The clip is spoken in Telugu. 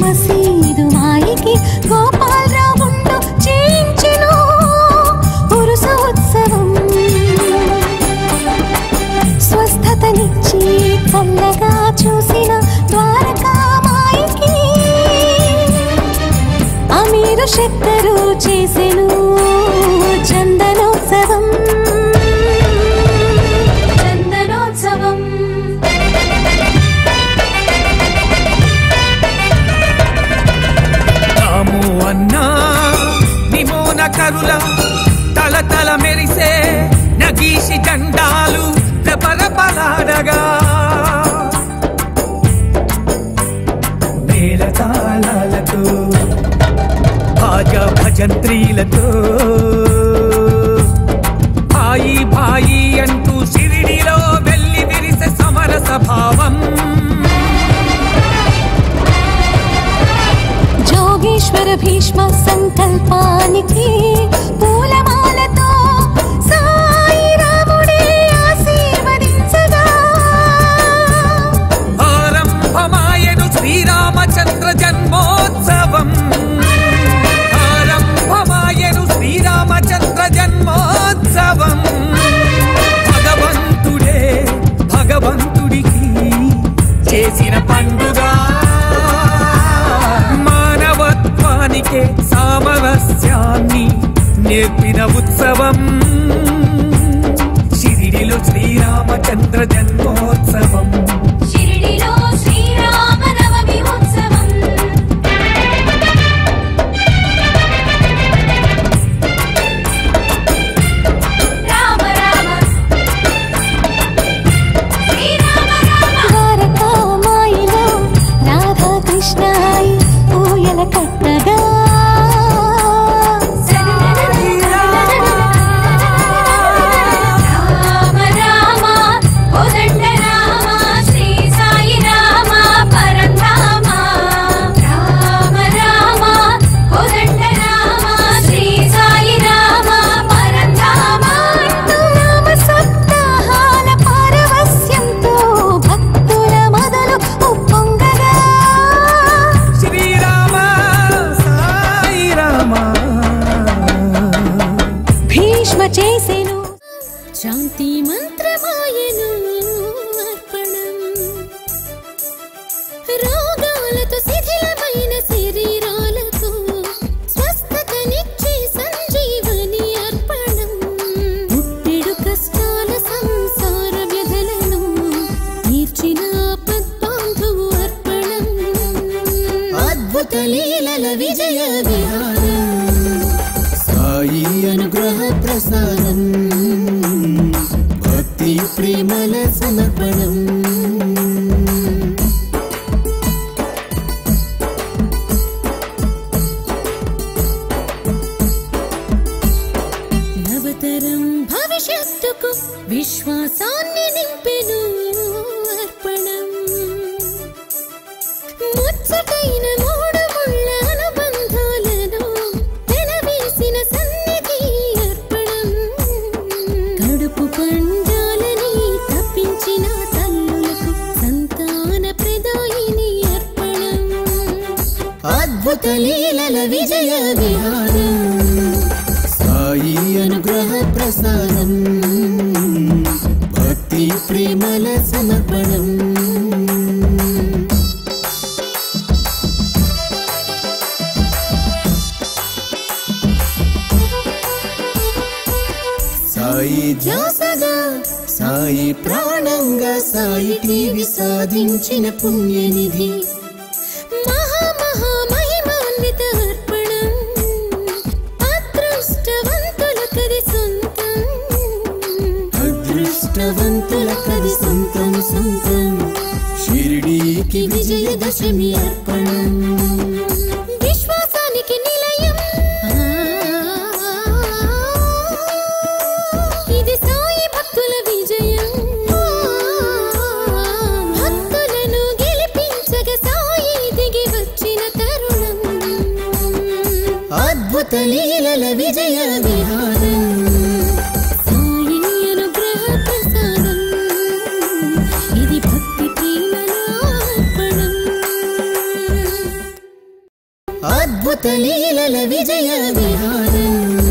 మసీదు మాయికి గోపాలరావుండు చేయించెను. ఉరుస ఉత్సవం స్వస్థతనిచ్చి కళ్ళగా చూసిన ద్వారకామాయికి అమీరు శక్తరు చేసెను దేశి జెండాలు రెపరెపలాడగా. మేళతాళాలతో భాజా భజంత్రీలతో భాయి భాయి అంటూ సిరిడిలో వెళ్ళి విరిసే సమర స్వభావం జోగేశ్వర భీష్మ సంకల్పానికి ఉత్సవం షిరిడిలో శ్రీరామచంద్ర జన్మోత్సవం. భీష్మ చేసెను. శాంతి మంత్రమాయను అర్పణం. రోగాలతో శిథిలమైన శరీరాలకు స్వస్థతనిచ్చే సంజీవని అర్పణం. పుట్టెడు కష్టాల సంసార వ్యధలను తీర్చిన అర్పణం. అద్భుత లీలల విజయ విహారం. సాయి అనుగ్రహ ప్రసాదం భక్తి ప్రేమల సమర్పణం. నవతరం భవిష్యత్తుకు విశ్వాసాన్ని నింపెను అర్పణం. ముచ్చటైన అద్భుత లీలల విజయ విహారం. సాయి అనుగ్రహ ప్రసారం భక్తి ప్రేమల సమర్పణం సాయి ధ్యాసగా సాయి ప్రాణంగా సాయి టీవి సాధించిన పుణ్యనిధి. అదృష్టవంతుల కది సొంతం సొంతం. షిరిడీకి విజయదశమి అర్పణం. విశ్వాసానికి నిలయం. ఇది సాయి భక్తుల విజయం. భక్తులను గెలిపించగ సాయి దిగి వచ్చిన తరుణం. అద్భుత లీలల విజయ విహారం. अद्भुत नील विजय